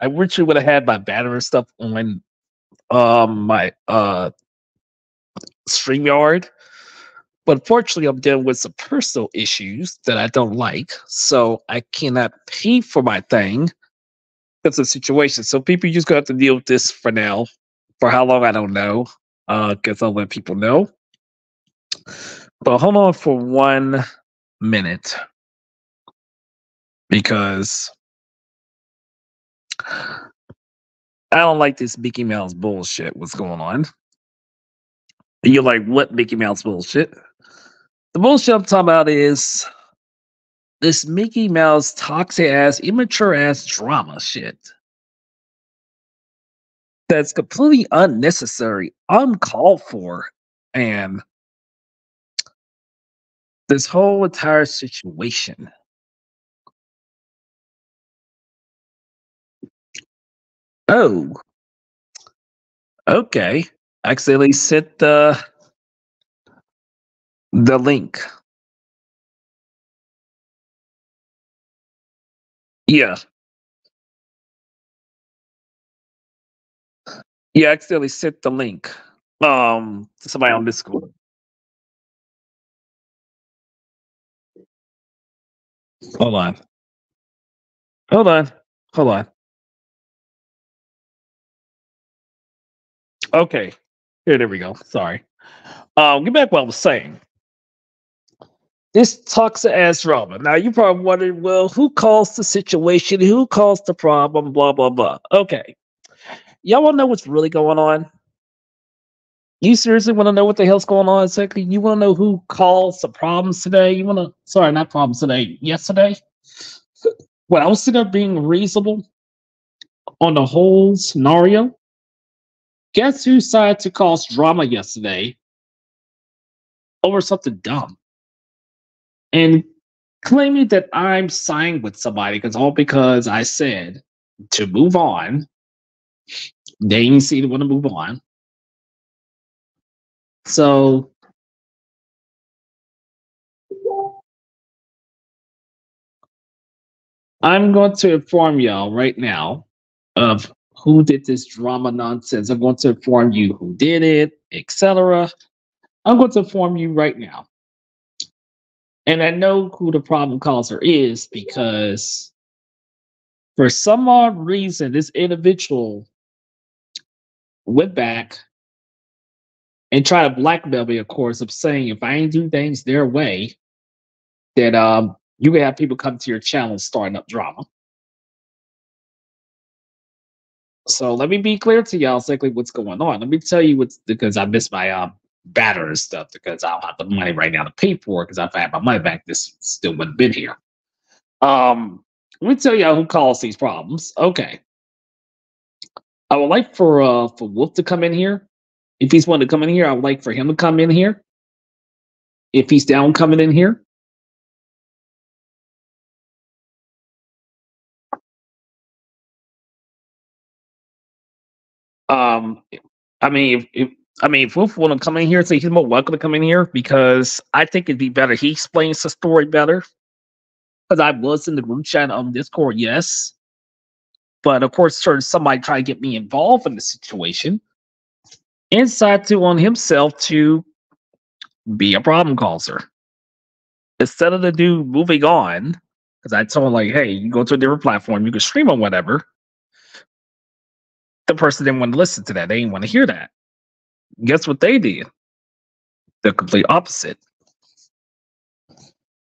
I wish would have had my banner stuff on um my uh StreamYard. But fortunately, I'm dealing with some personal issues that I don't like. So I cannot pay for my thing of the situation. So people just gonna have to deal with this for now. For how long I don't know. Uh guess I'll let people know. But hold on for one minute. Because I don't like this Mickey Mouse bullshit. What's going on? You're like, what Mickey Mouse bullshit? The bullshit I'm talking about is this Mickey Mouse toxic ass, immature ass drama shit. That's completely unnecessary, uncalled for, and this whole entire situation. Oh, okay. Accidentally sent the the link. Yeah. Yeah, accidentally sent the link um to somebody on Discord. Hold on. Hold on. Hold on. Okay. Here, there we go. Sorry. Um, get back what I was saying. This talks toxic ass drama. Now you probably wondering, well, who caused the situation? Who caused the problem? Blah blah blah. Okay. Y'all want to know what's really going on? You seriously want to know what the hell's going on exactly? You want to know who caused the problems today? You want to, sorry, not problems today, yesterday? When I was sitting there being reasonable on the whole scenario, guess who decided to cause drama yesterday over something dumb? And claiming that I'm signed with somebody because all because I said to move on, they didn't seem to want to move on. So I'm going to inform y'all right now of who did this drama nonsense. I'm going to inform you who did it, etc. I'm going to inform you right now. And I know who the problem causer is because for some odd reason, this individual went back and tried to blackmail me, of course, of saying if I ain't do things their way, that um you can have people come to your channel starting up drama. So let me be clear to y'all exactly what's going on. Let me tell you what's because I missed my um batter and stuff because I don't have the money right now to pay for it because if I had my money back, this still wouldn't have been here. Um, let me tell y'all who caused these problems. Okay. I would like for uh for Wolf to come in here. If he's wanting to come in here, I would like for him to come in here. If he's down coming in here. Um, I mean, if, if I mean, if Wolf want to come in here, say he's more welcome to come in here because I think it'd be better. He explains the story better. Because I was in the group chat on Discord, yes. But of course, of somebody try to get me involved in the situation. Inside to on himself to be a problem causer. Instead of the dude moving on, because I told him like, hey, you go to a different platform, you can stream on whatever. The person didn't want to listen to that. They didn't want to hear that. Guess what they did? The complete opposite.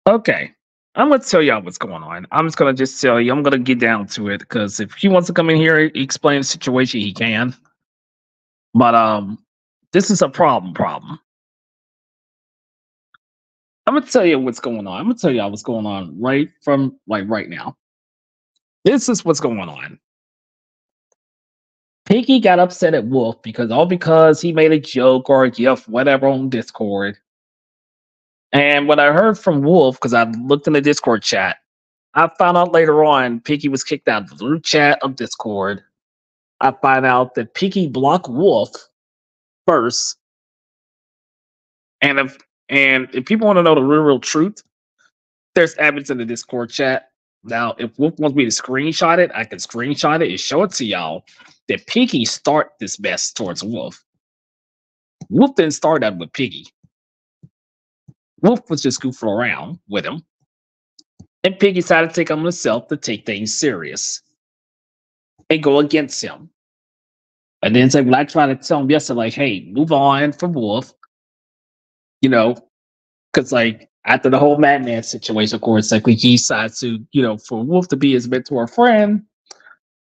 Okay. I'm gonna tell y'all what's going on. I'm just gonna just tell you. I'm gonna get down to it because if he wants to come in here, explain the situation, he can. But um, this is a problem. Problem. I'm gonna tell you what's going on. I'm gonna tell y'all what's going on right from like right now. This is what's going on. Piggy got upset at Wolf because all because he made a joke or a gif, whatever, on Discord. And what I heard from Wolf, because I looked in the Discord chat, I found out later on Piggy was kicked out of the group chat of Discord. I find out that Piggy blocked Wolf first. And if and if people want to know the real, real truth, there's evidence in the Discord chat Now, if Wolf wants me to screenshot it, I can screenshot it and show it to y'all that Piggy start this mess towards Wolf. Wolf didn't start out with Piggy. Wolf was just goofing around with him. And Piggy decided to take on himself to take things serious and go against him. And then say, when I tried to tell him yesterday, like, hey, move on from Wolf, you know, because like after the whole Madman situation, of course, like he decides to, you know, for Wolf to be his mentor friend,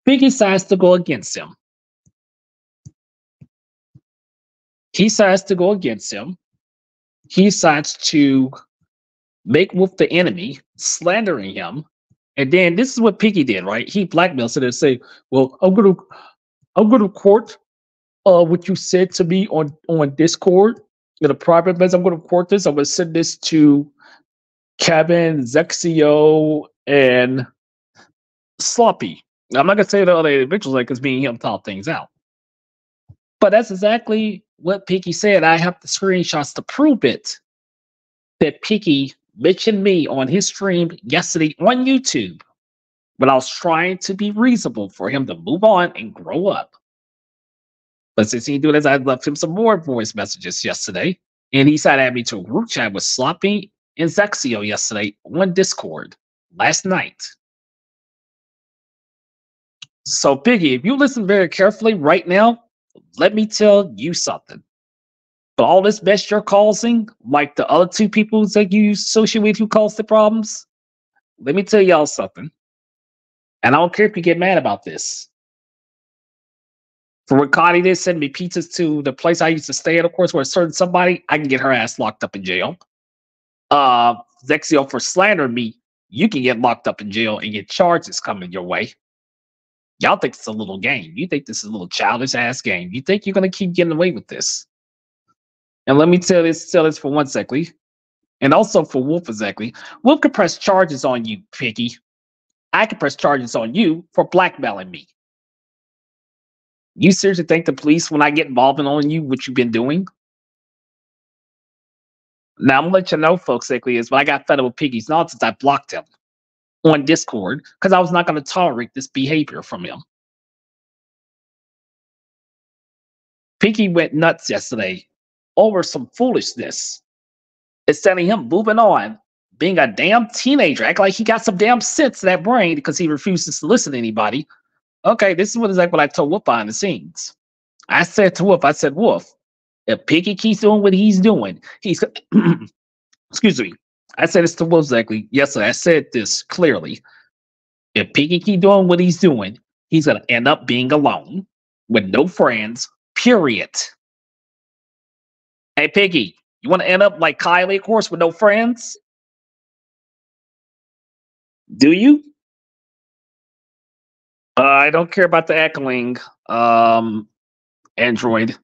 Piggy decides to go against him. He decides to go against him. He decides to make Wolf the enemy, slandering him. And then this is what Piggy did, right? He blackmailed so they say, Well, I'm gonna I'm gonna court uh what you said to me on on Discord in a private message. I'm gonna court this. I'm gonna send this to Kevin, Zexio, and Sloppy. I'm not gonna say the other individuals like me and him talk things out. But that's exactly what Piggy said. I have the screenshots to prove it. That Piggy mentioned me on his stream yesterday on YouTube but I was trying to be reasonable for him to move on and grow up. But since he did this, I left him some more voice messages yesterday. And he started adding me to a group chat with Sloppy and Zexio yesterday on Discord last night. So, Piggy, if you listen very carefully right now, let me tell you something. But all this mess you're causing, like the other two people that you associate with who caused the problems, let me tell y'all something. And I don't care if you get mad about this. For Connie did send me pizzas to the place I used to stay at, of course, where a certain somebody, I can get her ass locked up in jail. Uh Zexio for slandering me, you can get locked up in jail and get charges coming your way. Y'all think it's a little game. You think this is a little childish ass game. You think you're gonna keep getting away with this. And let me tell this, tell this for one second. And also for Wolf exactly. Wolf could press charges on you, Piggy. I could press charges on you for blackmailing me. You seriously think the police, when I get involved in on you, what you've been doing? Now I'm gonna let you know, folks, quickly is when I got fed up with Piggy's nonsense, I blocked him on Discord because I was not gonna tolerate this behavior from him. Pinky went nuts yesterday over some foolishness. Instead of him moving on being a damn teenager, act like he got some damn sense in that brain because he refuses to listen to anybody. Okay, this is what exactly what I told Wolf behind the scenes. I said to Wolf, I said, Wolf, if Pinky keeps doing what he's doing, he's excuse me. I said this to Wolf exactly. Yes, I said this clearly. If Piggy keep doing what he's doing, he's gonna end up being alone with no friends. Period. Hey, Piggy, you want to end up like Kylie, of course, with no friends? Do you? Uh, I don't care about the echoing um, Android.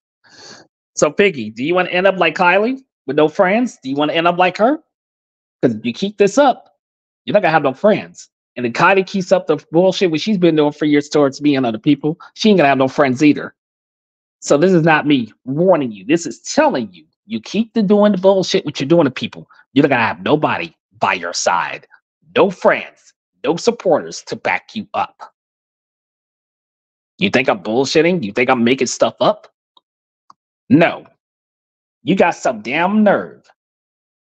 So, Piggy, do you want to end up like Kylie with no friends? Do you want to end up like her? Because if you keep this up, you're not gonna have no friends. And then Kylie keeps up the bullshit which she's been doing for years towards me and other people. She ain't gonna have no friends either. So this is not me warning you. This is telling you. You keep the doing the bullshit what you're doing to people. You're not gonna have nobody by your side no friends, no supporters to back you up. You think I'm bullshitting? You think I'm making stuff up? No. You got some damn nerve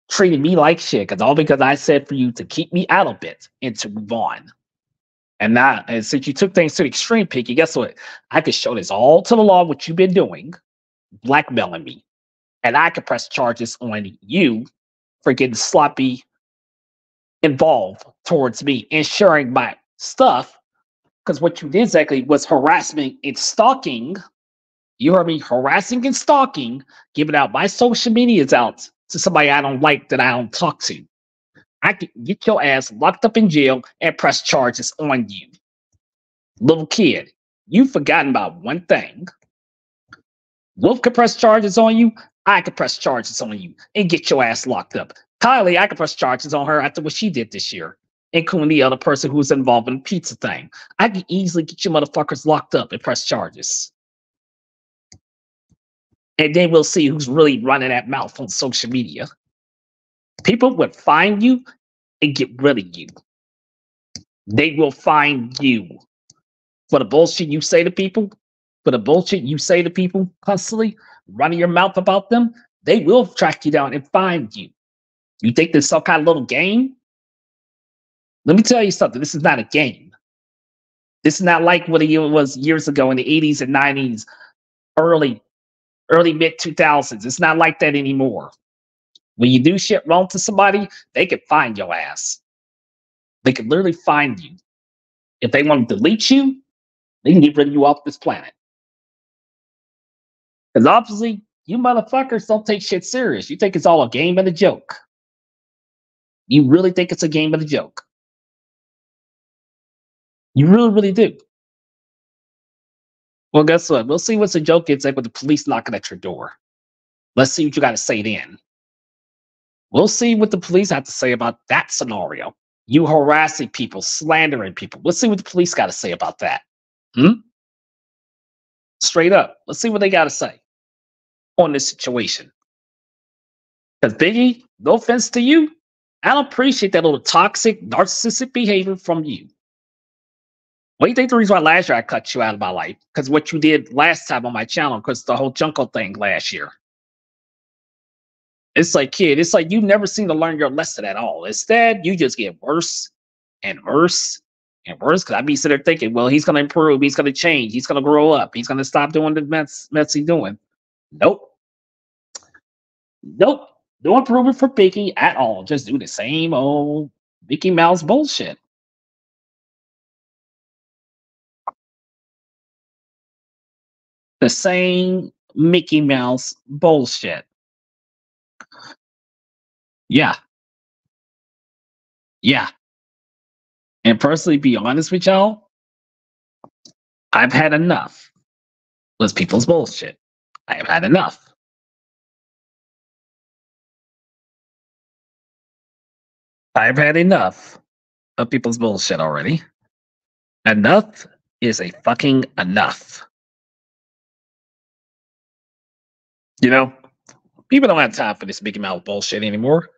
treating me like shit because all because I said for you to keep me out of it and to move on. And now, and since you took things to the extreme, Piggy, guess what? I could show this all to the law what you've been doing, blackmailing me. And I could press charges on you for getting sloppy involved towards me and sharing my stuff because what you did exactly was harassment and stalking. You heard me harassing and stalking, giving out my social medias out to somebody I don't like that I don't talk to. I could get your ass locked up in jail and press charges on you. Little kid, you've forgotten about one thing. Wolf could press charges on you. I could press charges on you and get your ass locked up. Kylie, I could press charges on her after what she did this year, including the other person who was involved in the pizza thing. I could easily get you motherfuckers locked up and press charges. And then we'll see who's really running that mouth on social media. People would find you and get rid of you. They will find you for the bullshit you say to people, for the bullshit you say to people constantly, running your mouth about them. They will track you down and find you. You think this some kind of little game? Let me tell you something. This is not a game. This is not like what it was years ago in the 80s and 90s, early, early mid 2000s. It's not like that anymore. When you do shit wrong to somebody, they can find your ass. They can literally find you. If they want to delete you, they can get rid of you off this planet. Because obviously, you motherfuckers don't take shit serious. You think it's all a game and a joke. You really think it's a game and a joke. You really, really do. Well, guess what? We'll see what's a joke it's like with the police knocking at your door. Let's see what you got to say then. We'll see what the police have to say about that scenario. You harassing people, slandering people. Let's see what the police got to say about that. Hmm? Straight up. Let's see what they got to say on this situation. Because Biggie, no offense to you, I don't appreciate that little toxic, narcissistic behavior from you. Do you think the reason why last year I cut you out of my life? Because what you did last time on my channel, because the whole Junko thing last year. It's like, kid, it's like you never seem to learn your lesson at all. Instead, you just get worse and worse and worse. Because I'd be sitting there thinking, well, he's going to improve. He's going to change. He's going to grow up. He's going to stop doing the mess, mess he's doing. Nope. Nope. No improvement for Biggie at all. Just do the same old Mickey Mouse bullshit. The same Mickey Mouse bullshit. Yeah. Yeah. And personally, be honest with y'all, I've had enough with people's bullshit. I have had enough. I've had enough of people's bullshit already. Enough is a fucking enough. You know, people don't have time for this Mickey Mouse bullshit anymore.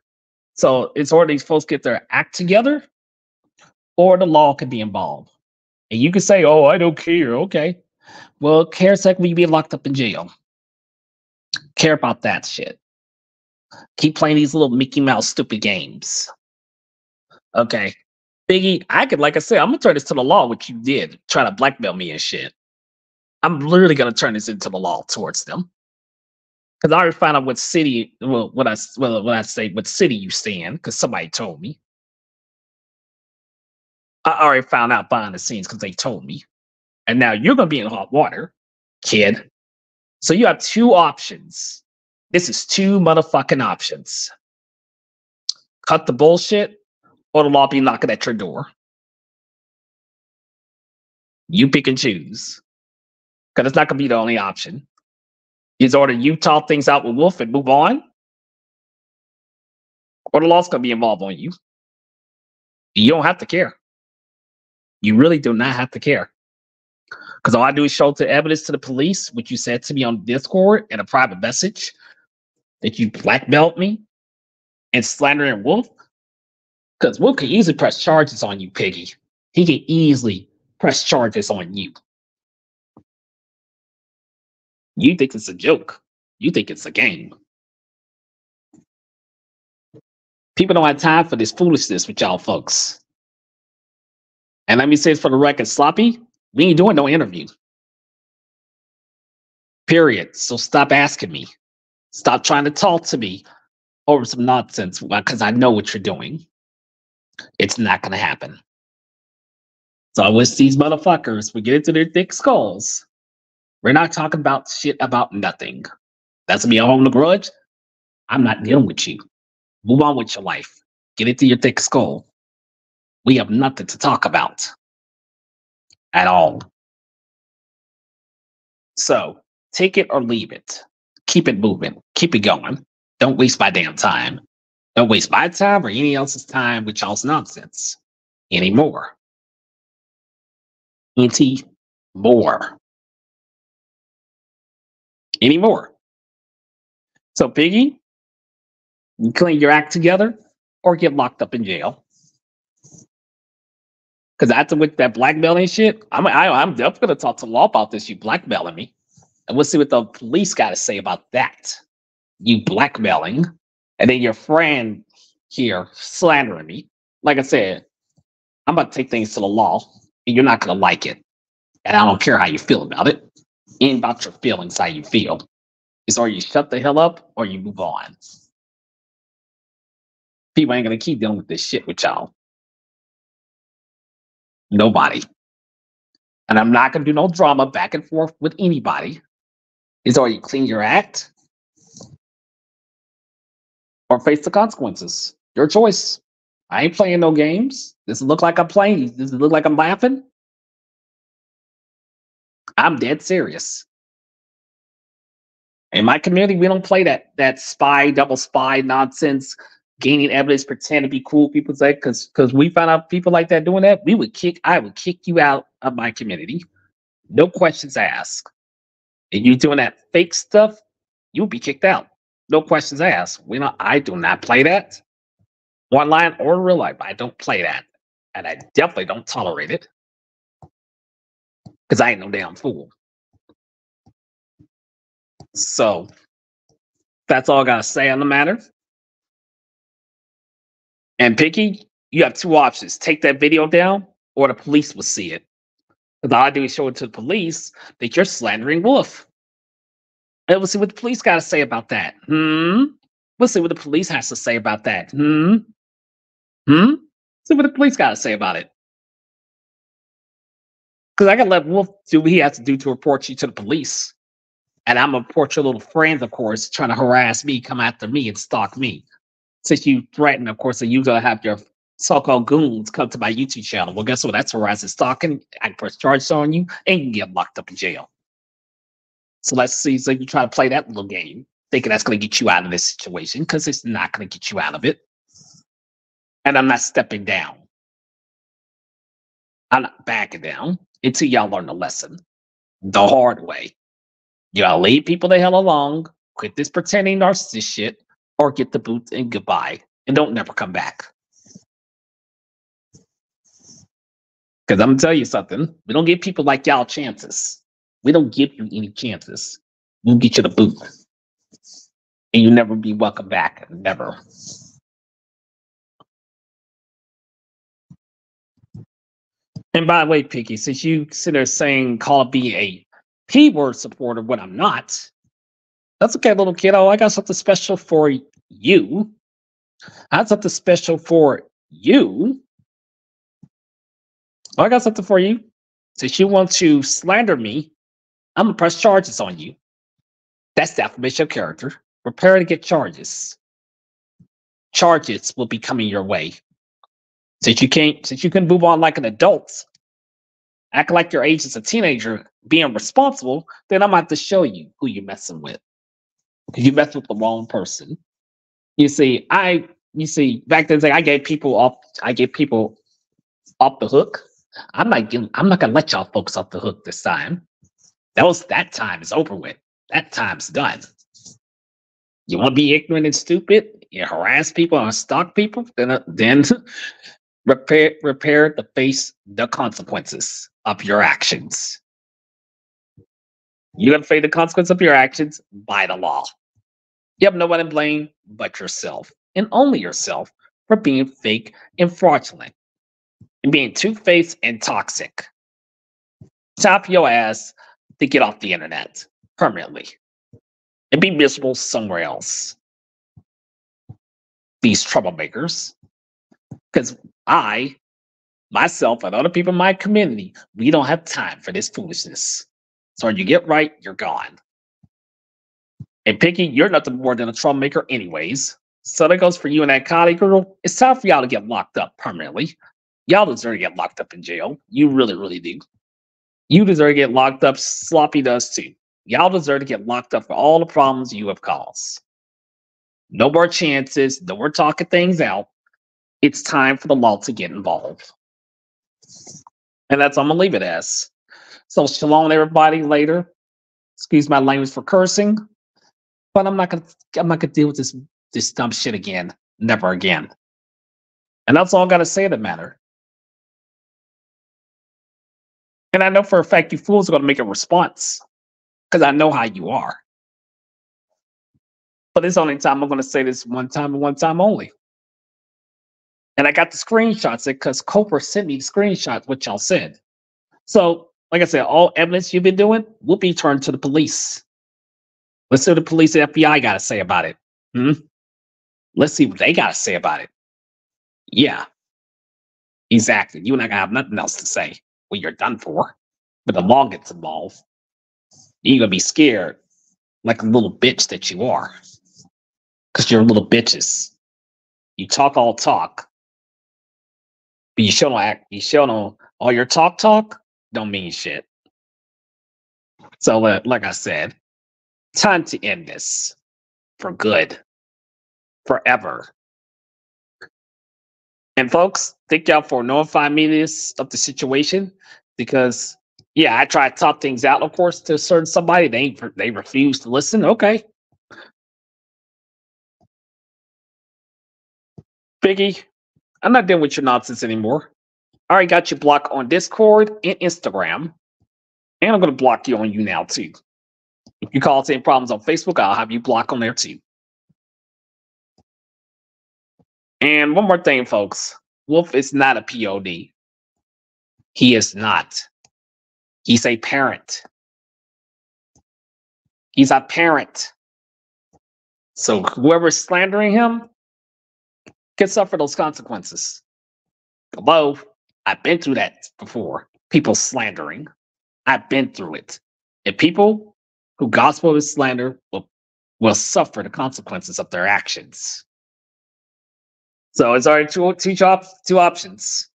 So it's or these folks get their act together, or the law could be involved. And you could say, "Oh, I don't care." Okay, well, care sec when you be locked up in jail. Care about that shit. Keep playing these little Mickey Mouse stupid games. Okay, Biggie, I could, like I said, I'm gonna turn this to the law. What you did, try to blackmail me and shit. I'm literally gonna turn this into the law towards them because I already found out what city, well, what I well, what I say, what city you stay in, because somebody told me. I already found out behind the scenes because they told me, and now you're gonna be in hot water, kid. So you have two options. This is two motherfucking options. Cut the bullshit, or the law be knocking at your door. You pick and choose, because it's not gonna be the only option is order you talk things out with Wolf and move on, or the law's gonna be involved on you. You don't have to care. You really do not have to care. Because all I do is show the evidence to the police, which you said to me on Discord in a private message, that you blackmailed me and slandering Wolf. Because Wolf can easily press charges on you, Piggy. He can easily press charges on you. You think it's a joke. You think it's a game. People don't have time for this foolishness with y'all folks. And let me say it for the record, sloppy, we ain't doing no interview. Period. So stop asking me. Stop trying to talk to me over some nonsense because I know what you're doing. It's not going to happen. So I wish these motherfuckers would get into their thick skulls we're not talking about shit about nothing. That's me holding a grudge. I'm not dealing with you. Move on with your life. Get into your thick skull. We have nothing to talk about at all. So take it or leave it. Keep it moving. Keep it going. Don't waste my damn time. Don't waste my time or any else's time with y'all's nonsense anymore. Anti more anymore. So, Biggie, you clean your act together or get locked up in jail. Because after with that blackmailing shit, I'm I, I'm definitely gonna talk to law about this. You blackmailing me, and we'll see what the police got to say about that. You blackmailing, and then your friend here slandering me. Like I said, I'm about to take things to the law, and you're not gonna like it. And I don't care how you feel about it. Ain't about your feelings, how you feel. It's or you shut the hell up or you move on. People ain't gonna keep dealing with this shit with y'all. Nobody. And I'm not gonna do no drama back and forth with anybody. Is or you clean your act or face the consequences. Your choice. I ain't playing no games. Does it look like I'm playing? Does it look like I'm laughing? I'm dead serious. In my community, we don't play that that spy, double spy nonsense, gaining evidence, pretend to be cool. People say because because we found out people like that doing that, we would kick. I would kick you out of my community, no questions asked. And you doing that fake stuff, you'll be kicked out, no questions asked. We not. I do not play that, online or real life. I don't play that, and I definitely don't tolerate it because I ain't no damn fool. So that's all I gotta say on the matter. And Picky, you have two options: take that video down, or the police will see it. Because all I do is show it to the police that you're slandering Wolf. And we'll see what the police got to say about that. Hmm. We'll see what the police has to say about that. Hmm. Hmm. See what the police got to say about it. Because I can let Wolf do what he has to do to report you to the police. And I'm going to report your little friends, of course, trying to harass me, come after me, and stalk me. Since you threaten, of course, that you're going to have your so called goons come to my YouTube channel. Well, guess what? That's harassing stalking. I can press charges on you and you can get locked up in jail. So let's see. So you try to play that little game, thinking that's going to get you out of this situation because it's not going to get you out of it. And I'm not stepping down. I'm not backing down until y'all learn the lesson the hard way. You gotta leave people the hell alone, quit this pretending narcissist shit, or get the boot and goodbye, and don't never come back. Because I'm gonna tell you something, we don't give people like y'all chances. We don't give you any chances. We'll get you the boot, and you never be welcome back. Never. And by the way, Picky, since you sit there saying call be a P word supporter when I'm not, that's okay, little kiddo. I got something special for you. I got something special for you. I got something for you. Since you want to slander me, I'm gonna press charges on you. That's defamation of character. Prepare to get charges. Charges will be coming your way. Since you can't, since you can move on like an adult, act like your age is a teenager, being responsible, then I'm about to show you who you're messing with. Because you mess with the wrong person. You see, I you see back then I gave people off I gave people off the hook. I'm not getting, I'm not gonna let y'all folks off the hook this time. That was that time is over with. That time's done. You want to be ignorant and stupid? You harass people and stalk people? Then, uh, then repair, prepare to face the consequences of your actions. You're going to face the consequence of your actions by the law. You have no one to blame but yourself, and only yourself, for being fake and fraudulent, and being two faced and toxic. Top your ass to get off the internet permanently and be miserable somewhere else. These troublemakers. Because I, myself, and other people in my community, we don't have time for this foolishness. So when you get right, you're gone. And Picky, you're nothing more than a troublemaker, anyways. So that goes for you and that Kylie girl. It's time for y'all to get locked up permanently. Y'all deserve to get locked up in jail. You really, really do. You deserve to get locked up. Sloppy does too. Y'all deserve to get locked up for all the problems you have caused. No more chances. No more talking things out. It's time for the law to get involved. And that's I'm gonna leave it as. So shalom everybody later. Excuse my language for cursing. But I'm not gonna I'm not gonna deal with this this dumb shit again. Never again. And that's all I gotta say the matter. And I know for a fact you fools are to make a response because I know how you are. But it's only time I'm to say this one time and one time only. And I got the screenshots because Cobra sent me the screenshots, which y'all said. So, like I said, all evidence you've been doing will be turned to the police. Let's see what the police and FBI got to say about it. Hmm? Let's see what they got to say about it. Yeah, exactly. You and I gonna have nothing else to say when you're done for. But the law gets involved. You're going to be scared like a little bitch that you are. Because you're little bitches. You talk all talk, but you show no act. You show no all your talk talk don't mean shit. So, uh, like I said, time to end this for good, forever. And folks, thank y'all for notifying me this of the situation because yeah, I try to talk things out, of course, to a certain somebody. They they refused to listen. Okay. Biggie, I'm not dealing with your nonsense anymore. I already got you blocked on Discord and Instagram. And I'm gonna block you on you now too. If you call it any problems on Facebook, I'll have you blocked on there too. And one more thing, folks. Wolf is not a POD. He is not. He's a parent. He's a parent. So whoever's slandering him can suffer those consequences. Hello? I've been through that before. People slandering. I've been through it. And people who gospel is slander will, will suffer the consequences of their actions. So it's our two, two, op- two options.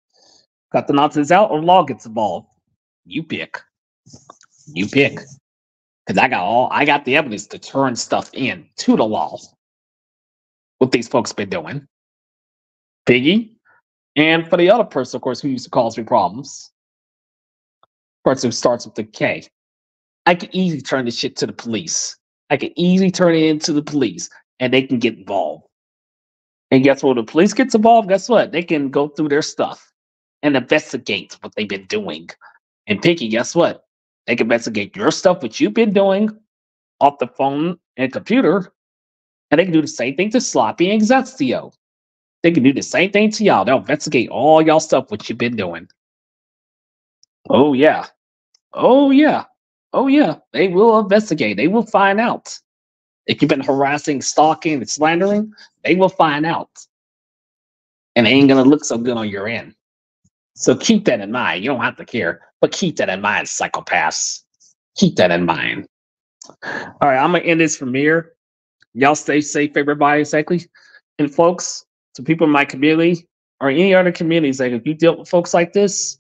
Cut the nonsense out or law gets involved. You pick. You pick. Because I got all I got the evidence to turn stuff in to the law. What these folks been doing. Piggy. And for the other person, of course, who used to cause me problems. Person who starts with the K. I can easily turn this shit to the police. I can easily turn it into the police and they can get involved. And guess what? When the police gets involved, guess what? They can go through their stuff and investigate what they've been doing. And Pinky, guess what? They can investigate your stuff, what you've been doing off the phone and computer. And they can do the same thing to Sloppy and Exestio. They can do the same thing to y'all. They'll investigate all y'all stuff, what you've been doing. Oh, yeah. Oh, yeah. Oh, yeah. They will investigate. They will find out. If you've been harassing, stalking, and slandering, they will find out. And it ain't to look so good on your end. So keep that in mind. You don't have to care, but keep that in mind, psychopaths. Keep that in mind. All right, I'm to end this from here. Y'all stay safe, everybody, exactly. And folks, to people in my community or any other communities, like if you deal with folks like this,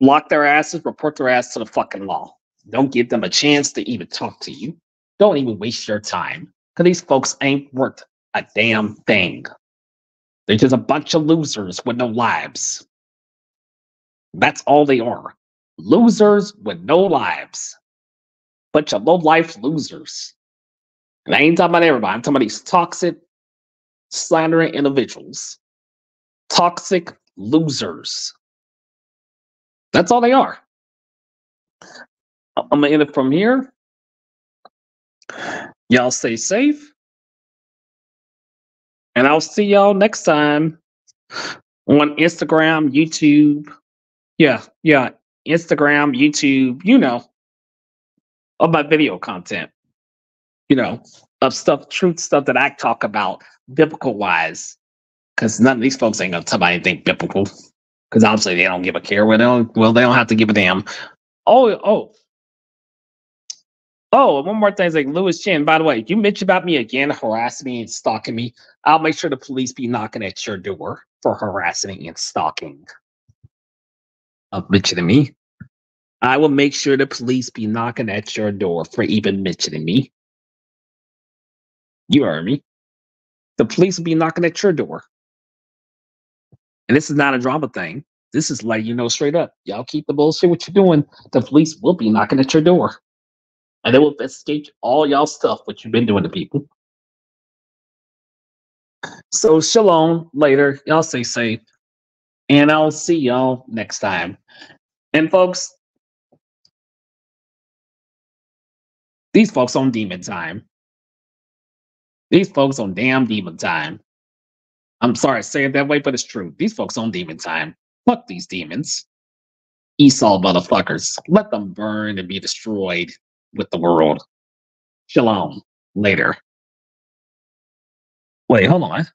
lock their asses, report their ass to the fucking law. Don't give them a chance to even talk to you. Don't even waste your time because these folks ain't worth a damn thing. They're just a bunch of losers with no lives. That's all they are. Losers with no lives. Bunch of low life losers. And I ain't talking about everybody. I'm talking about these toxic, slandering individuals. Toxic losers. That's all they are. I'm gonna end it from here. Y'all stay safe. And I'll see y'all next time on Instagram, YouTube. Yeah, yeah. Instagram, YouTube, you know, of my video content, you know, of stuff, truth stuff that I talk about biblical wise. Because none of these folks ain't gonna talk about anything biblical. Because obviously they don't give a care. Well, they don't, well, they don't have to give a damn. Oh, oh, Oh, one more thing is like Lewis Chin. By the way, you mentioned about me again harassing me and stalking me. I'll make sure the police be knocking at your door for harassing and stalking. Of mentioning me. I will make sure the police be knocking at your door for even mentioning me. You heard me. The police will be knocking at your door. And this is not a drama thing. This is letting you know straight up. Y'all keep the bullshit what you're doing. The police will be knocking at your door. And they will investigate all y'all stuff, what you've been doing to people. So shalom later. Y'all stay safe. And I'll see y'all next time. And folks, these folks on demon time. These folks on damn demon time. I'm sorry to say it that way, but it's true. These folks on demon time. Fuck these demons. Esau motherfuckers. Let them burn and be destroyed with the world. Shalom. Later. Wait, hold on.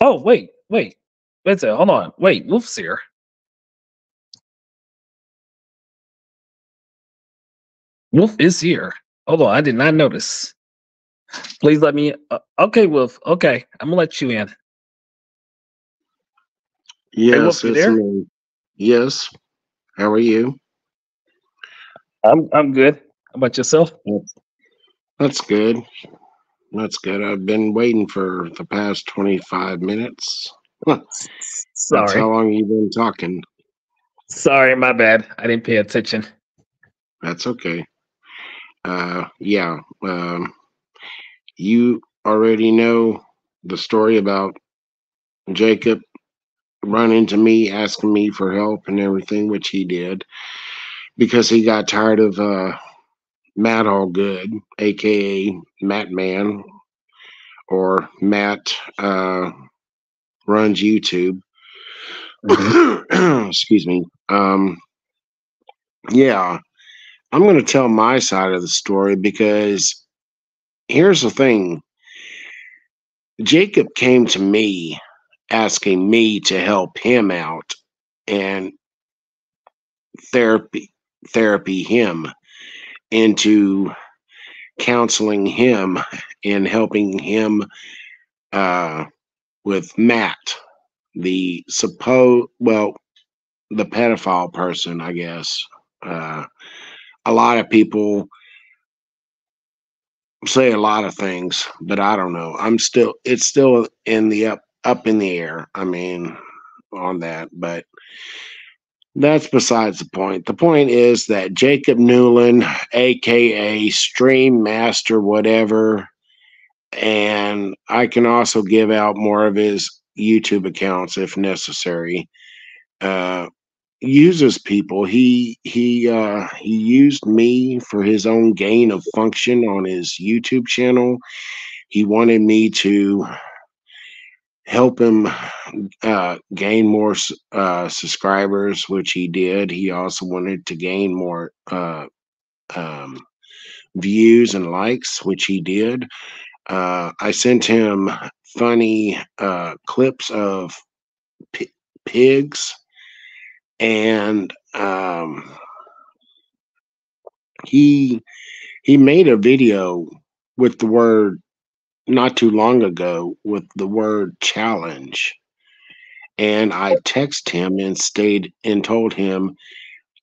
Oh, wait, wait. Wait a second. Hold on. Wait, Wolf's here. Wolf is here. Hold on. I did not notice. Please let me. Uh, okay, Wolf. Okay. I'm going to let you in. Yes, Wolf, you there? me. Yes. How are you? I'm I'm good. How about yourself? That's good. That's good. I've been waiting for the past 25 minutes. That's Sorry. how long you've been talking. Sorry, my bad. I didn't pay attention. That's okay. Uh, yeah. Um, you already know the story about Jacob running to me, asking me for help and everything, which he did because he got tired of uh, Matt All Good, aka Matt Man, or Matt uh, runs YouTube. Excuse me. Um, yeah, I'm going to tell my side of the story because here's the thing Jacob came to me asking me to help him out and therapy therapy him into counseling him and helping him uh, with Matt, the supposed well, the pedophile person, I guess. Uh, a lot of people say a lot of things, but I don't know. I'm still it's still in the up up in the air. I mean, on that, but that's besides the point. The point is that Jacob Newland, aka Stream Master, whatever, and I can also give out more of his YouTube accounts if necessary. Uh, uses people. He he uh, he used me for his own gain of function on his YouTube channel. He wanted me to help him uh, gain more uh, subscribers, which he did. He also wanted to gain more uh, um, views and likes, which he did. Uh, I sent him funny uh, clips of pi pigs, and um, he he made a video with the word not too long ago with the word challenge. And I text him and stayed and told him,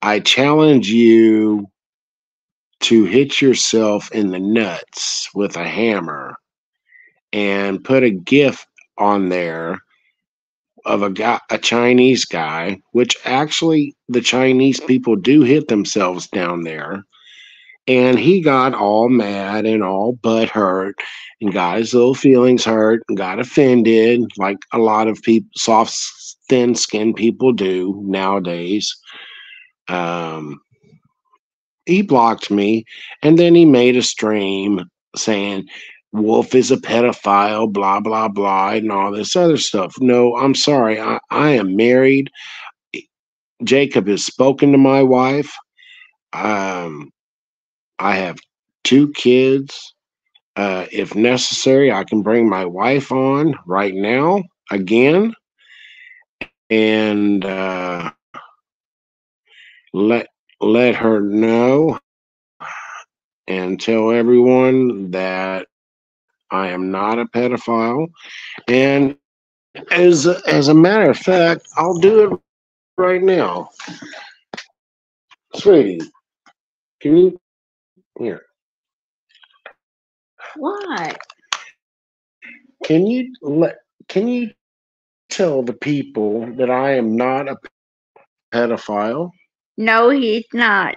I challenge you to hit yourself in the nuts with a hammer and put a GIF on there of a guy, a Chinese guy, which actually the Chinese people do hit themselves down there. And he got all mad and all butt hurt and got his little feelings hurt and got offended, like a lot of people, soft, thin skinned people do nowadays. Um, he blocked me and then he made a stream saying Wolf is a pedophile, blah, blah, blah, and all this other stuff. No, I'm sorry. I, I am married. Jacob has spoken to my wife. Um, I have two kids. Uh, if necessary, I can bring my wife on right now again and uh, let let her know and tell everyone that I am not a pedophile. And as as a matter of fact, I'll do it right now. Sweetie, can you here? What? Can you let can you tell the people that I am not a pedophile? No, he's not.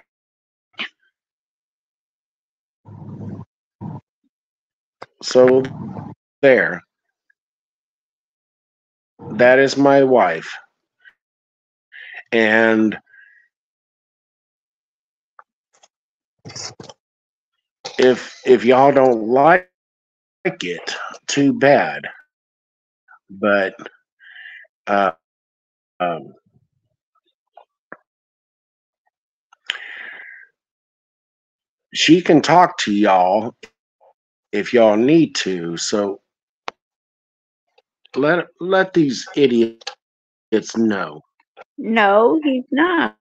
So there. That is my wife. And if if y'all don't like it, too bad. But uh, um, she can talk to y'all if y'all need to. So let let these idiots know. No, he's not.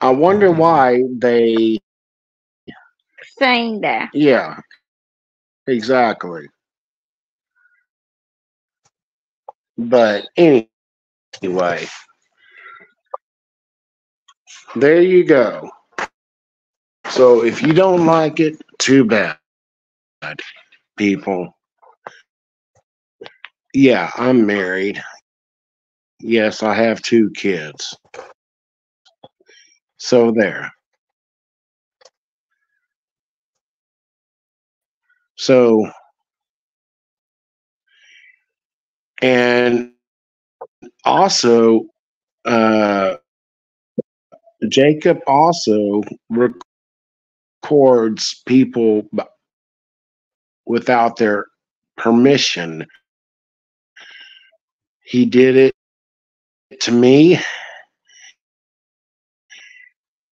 I wonder why they Saying that. yeah, exactly. But anyway, there you go. So if you don't like it, too bad, people. Yeah, I'm married. Yes, I have two kids. So there. So, and also, uh, Jacob also records people without their permission. He did it to me,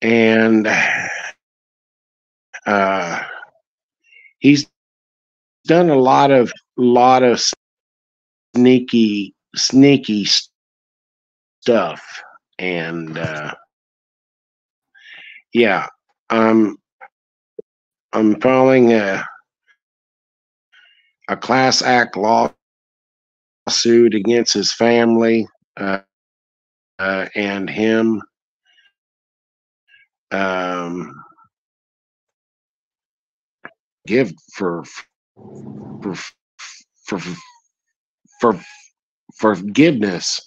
and uh, he's done a lot of lot of sneaky sneaky stuff, and uh, yeah, I'm I'm filing a a class act lawsuit against his family uh, uh, and him. Um, give for for for for forgiveness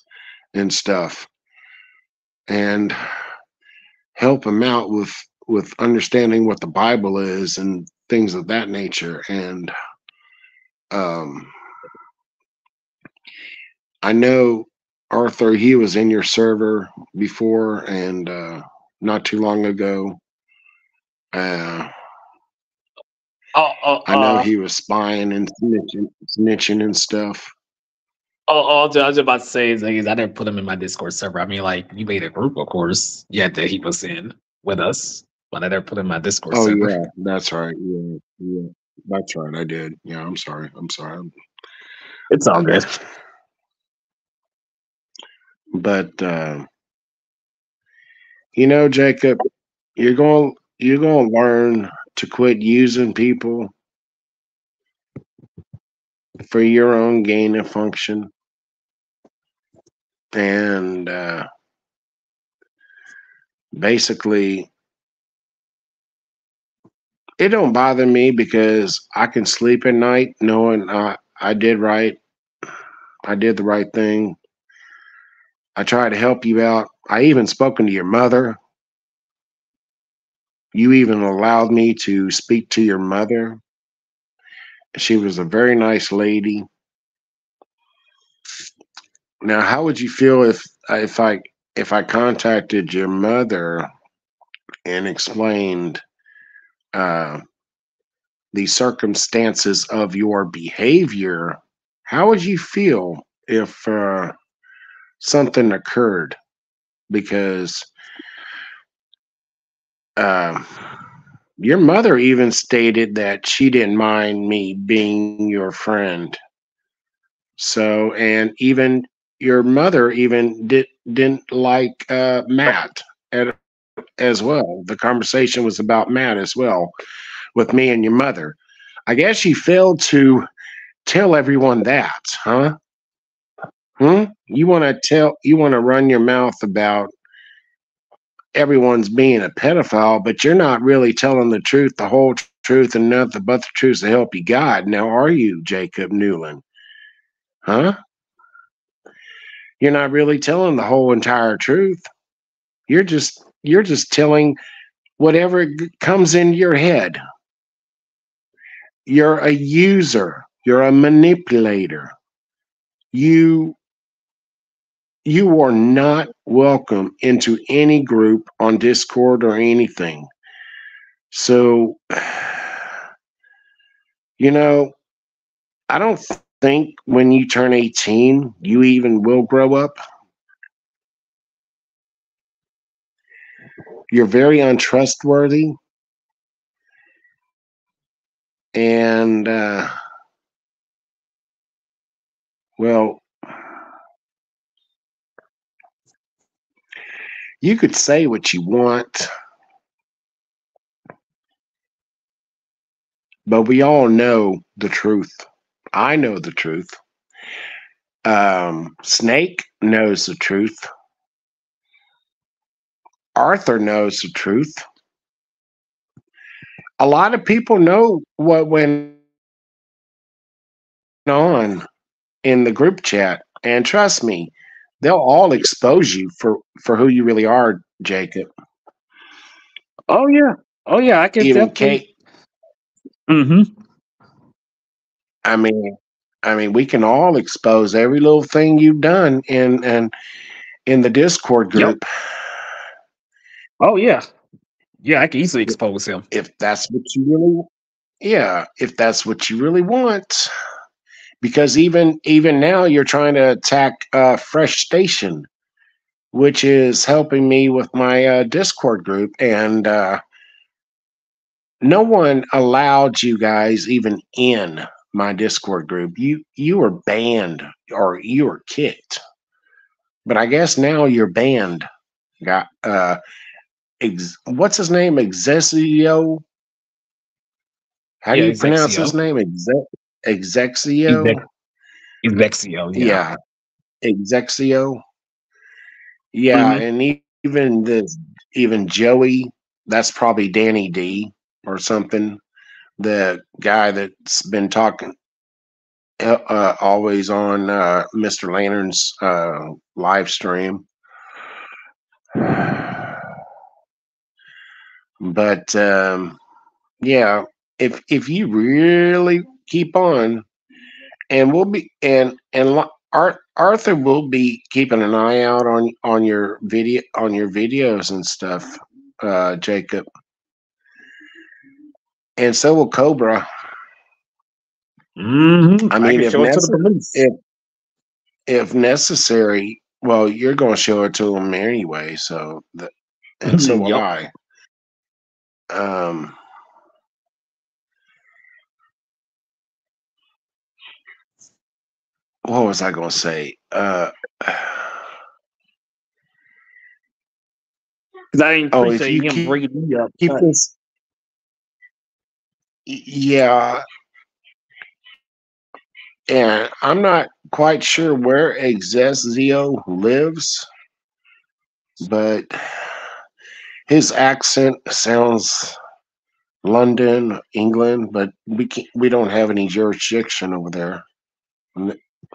and stuff, and help him out with with understanding what the Bible is and things of that nature. And um, I know Arthur, he was in your server before and uh, not too long ago. Uh, Oh, oh, I know uh, he was spying and snitching, snitching and stuff. oh, oh, I was just about to say is I didn't put him in my Discord server. I mean, like you made a group, of course. Yeah, that he was in with us, but I didn't put in my Discord Oh server. yeah, that's right. Yeah, yeah, that's right. I did. Yeah, I'm sorry. I'm sorry. It's all good. But uh, you know, Jacob, you're going you're going to learn to quit using people for your own gain and function, and uh, basically, it don't bother me because I can sleep at night knowing I I did right. I did the right thing. I tried to help you out. I even spoken to your mother. You even allowed me to speak to your mother. She was a very nice lady. Now, how would you feel if if I if I contacted your mother and explained uh, the circumstances of your behavior? How would you feel if uh, something occurred? Because uh, your mother even stated that she didn't mind me being your friend. So, and even your mother even did didn't like uh, Matt at, as well. The conversation was about Matt as well with me and your mother. I guess you failed to tell everyone that, huh? Hmm? You want to tell you want to run your mouth about everyone's being a pedophile, but you're not really telling the truth, the whole tr- truth, and nothing but the truth to help you God. Now, are you, Jacob Newland? Huh? You're not really telling the whole entire truth. You're just you're just telling whatever comes in your head. You're a user. You're a manipulator. You you are not welcome into any group on Discord or anything. So, you know, I don't think when you turn 18, you even will grow up. You're very untrustworthy. And, uh, well, you could say what you want, but we all know the truth. I know the truth. Um, Snake knows the truth. Arthur knows the truth. A lot of people know what went on in the group chat, and trust me, they'll all expose you for for who you really are, Jacob. Oh yeah. Oh yeah. I can Even definitely. Kate. hmm I mean, I mean, we can all expose every little thing you've done in and in the Discord Yep. Oh yeah. Yeah, I can easily expose him. if that's what you really. Yeah, if that's what you really want, because even even now you're trying to attack uh, Fresh Station, which is helping me with my uh, Discord group, and uh, no one allowed you guys even in my Discord group. You you were banned or you were kicked. But I guess now you're banned. Got uh ex- what's his name? Exesio? How do Yeah, you pronounce his name? Exe- Exexio? Exexio. Yeah. yeah. Exexio. Yeah, Mhm. and even this even Joey, that's probably Danny D or something. The guy that's been talking uh, uh, always on uh, Mr. Lantern's uh, live stream. But um, yeah, if if you really keep on, and we'll be and and Lo- Ar- Arthur will be keeping an eye out on on your video on your videos and stuff, uh, Jacob, and so will Cobra. Mhm. I mean, can if show it to the necess- police. if if necessary, well, you're going to show it to him anyway. So that, and so will. I. Um, what was I going to say? Uh, I didn't Oh, if you him keep- bringing me up. keep but- this. Yeah, and I'm not quite sure where Exesio lives, but his accent sounds London, England, but we can't, we don't have any jurisdiction over there,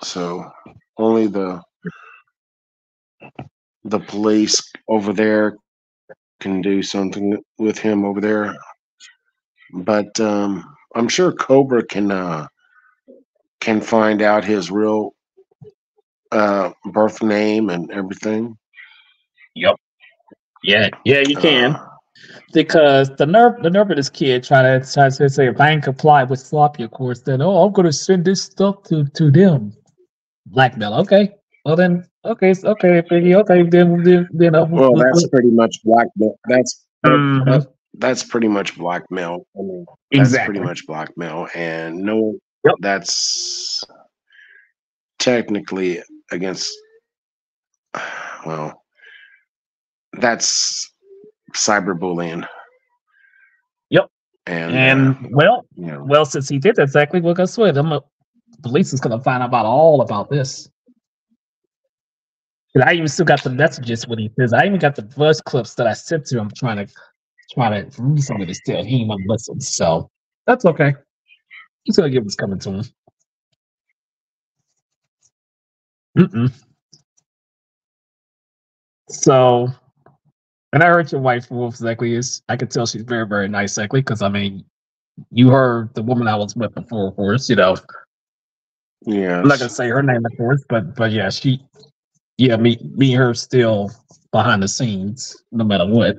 so only the the police over there can do something with him over there. But um, I'm sure Cobra can uh, can find out his real uh, birth name and everything. Yeah, yeah, you can. Uh, because the nerve the nerve of this kid trying to try to say if I ain't comply with sloppy, of course, then oh I'm gonna send this stuff to to them. Blackmail. Okay. Well then okay, s- okay, Piggy, okay, then then then uh, well, that's pretty much blackmail. That's Mhm. that- that's pretty much blackmail. I mean, that's exactly. pretty much blackmail, and no, Yep. that's technically against. Well, that's cyberbullying. Yep. And, And uh, well, you know, well, since he did exactly what guess what? I'm a, police is gonna find out about all about this. 'Cause I even still got the messages when he says I even got the voice clips that I sent to him trying to trying to read some of this still. He ain't want to listen. So that's okay. He's gonna get what's coming to him. Mm-mm. So and I heard your wife Wolf exactly is I could tell she's very, very nice, exactly, because I mean you heard the woman I was with before, of course, you know. yeah, I'm not gonna say her name, of course, but but yeah, she yeah, me, me, her still behind the scenes, no matter what.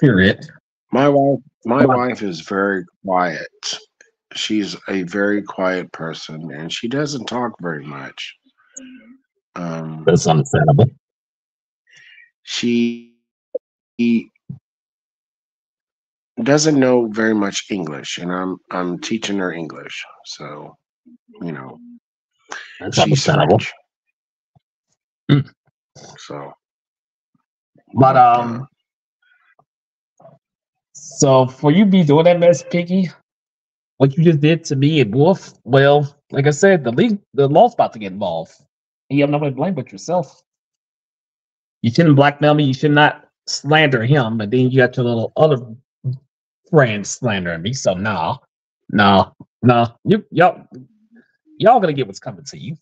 Period. My wife, my on. wife is very quiet. She's a very quiet person, and she doesn't talk very much. Um, That's understandable. she he doesn't know very much English, and I'm I'm teaching her English, so you know That's she's. French. Mm. So, But um, so for you be doing that mess, Piggy, what you just did to me and Wolf, well, like I said, the league, the law's about to get involved, and you have nobody to blame but yourself. You shouldn't blackmail me. You should not slander him, and then you got your little other friend slandering me. So no, no, no, you y'all y'all gonna get what's coming to you.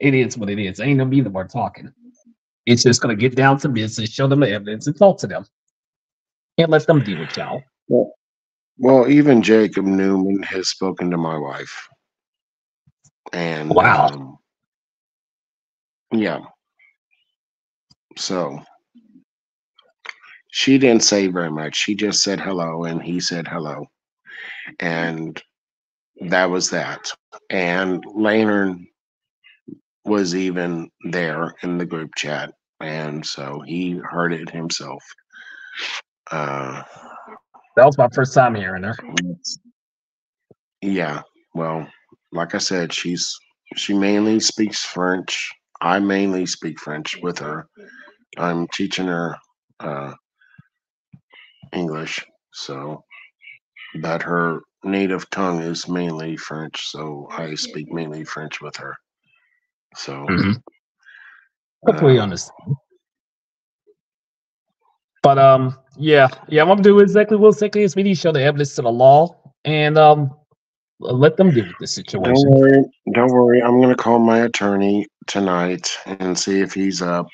It is what it is. Ain't gonna be the more talking. It's just gonna get down to business, show them the evidence, and talk to them, and let them deal with y'all. well, even Jacob Newman has spoken to my wife, and Wow. um, yeah. So she didn't say very much. She just said hello, and he said hello, and that was that. And Lantern was even there in the group chat, and so he heard it himself. Uh, That was my first time hearing her. yeah, well, like I said, she's she mainly speaks French. I mainly speak French with her. I'm teaching her uh, English, so but her native tongue is mainly French, so I speak mainly French with her. So Hopefully, you uh, understand. But um, yeah, yeah, I'm gonna do exactly what exactly is we need to show the evidence to the law and um, let them deal with the situation. Don't situation. worry, don't worry. I'm gonna call my attorney tonight and see if he's up.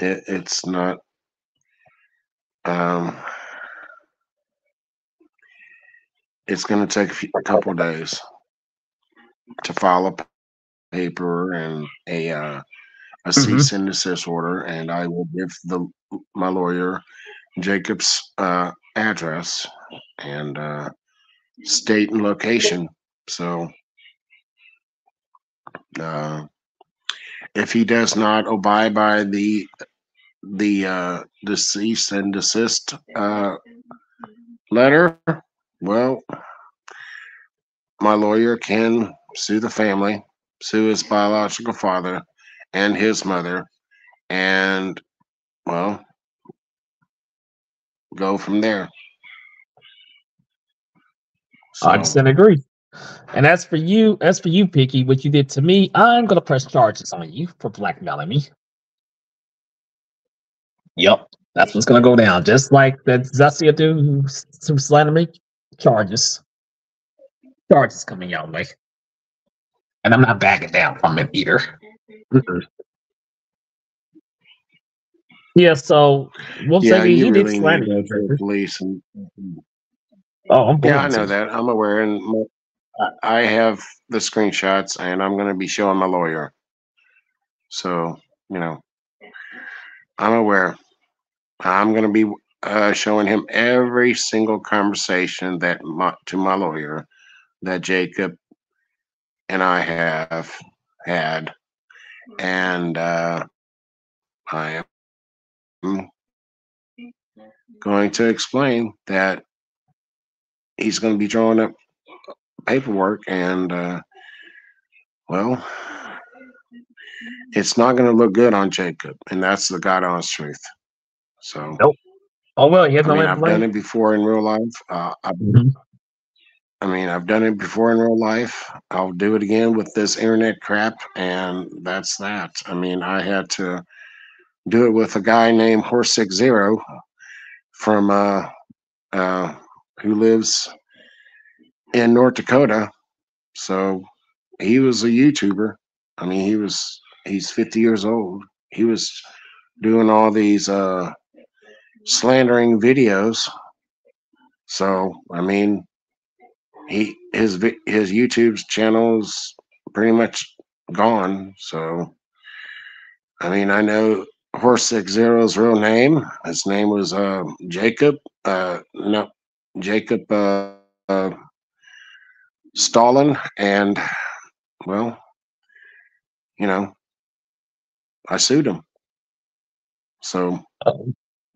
It, it's not. Um, it's gonna take a, few, a couple days to file a paper and a uh, a Mhm. cease and desist order, and I will give the my lawyer Jacob's uh, address and uh, state and location. So, uh, if he does not abide by the the uh, the cease and desist uh, letter, well, my lawyer can sue the family, sue his biological father and his mother, and well, go from there. I So, just didn't agree. And as for you, as for you, Picky, what you did to me, I'm gonna press charges on you for blackmailing me. Yep, that's what's gonna go down. Just like that Zacia dude who s- who slandered me, charges, charges coming your way, and I'm not backing down from it either. Mm-mm. Yeah, so we'll yeah, say he, you he did really need slander you. the police and Oh, I'm Yeah, I know that. I'm aware, and I I have the screenshots, and I'm going to be showing my lawyer. So you know, I'm aware. I'm going to be uh, showing him every single conversation that my, to my lawyer that Jacob and I have had, and uh, I am going to explain that he's going to be drawing up paperwork, and uh, well, it's not going to look good on Jacob, and that's the God honest truth. So, Nope. Oh well, you have I no mean, I've done it before in real life. Uh, I, Mhm. I mean, I've done it before in real life. I'll do it again with this internet crap, and that's that. I mean, I had to do it with a guy named Horse Six Zero from uh, uh, who lives in North Dakota. So he was a YouTuber. I mean, he was he's 50 years old. He was doing all these uh, slandering videos. So I mean, he his his YouTube's channel is pretty much gone. So I mean, I know Horse Six Zero's real name. His name was uh, Jacob. Uh, no, Jacob uh, uh, Stalin, and well, you know, I sued him. So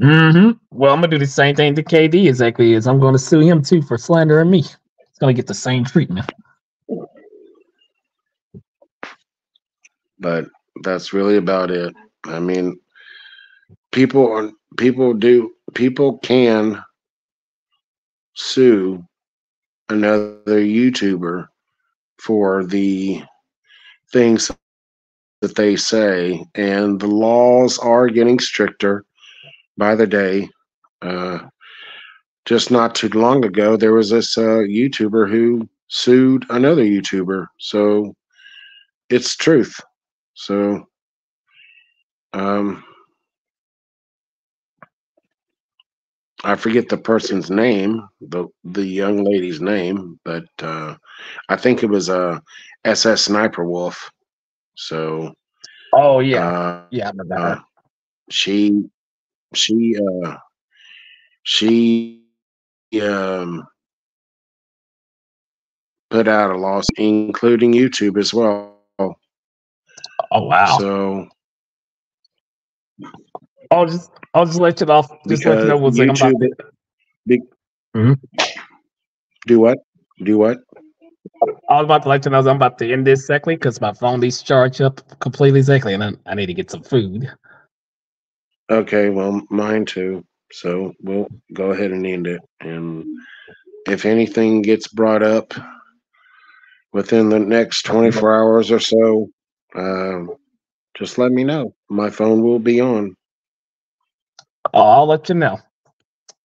hmm Well, I'm gonna do the same thing to KD exactly is. I'm gonna sue him too for slandering me. He's gonna get the same treatment. but that's really about it. I mean, people are people do people can sue another YouTuber for the things that they say, and the laws are getting stricter by the day. Uh, just not too long ago, there was this uh, YouTuber who sued another YouTuber. So it's truth. So, um, I forget the person's name, the the young lady's name, but uh, I think it was a uh, SS Sniper Wolf. So, Oh yeah, uh, yeah, uh, she she uh she um put out a loss including youtube as well Oh wow. so I'll just I'll just let you off. Just let you know what's like. I'm about YouTube- big Mhm. do what do what I was about to let you know I'm about to end this exactly because my phone needs to charge up completely exactly, and I, I need to get some food. Okay well mine too so we'll go ahead and end it and if anything gets brought up within the next 24 hours or so um just let me know my phone will be on I'll let you know.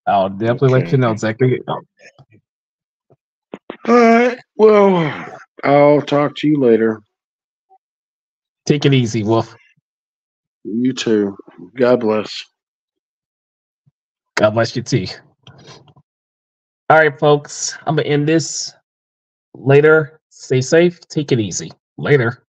I'll definitely let you know Okay. exactly. All right. Well, I'll talk to you later. Take it easy, Wolf. You too. God bless. God bless you too. All right, folks. I'm gonna end this later. Stay safe. Take it easy. Later.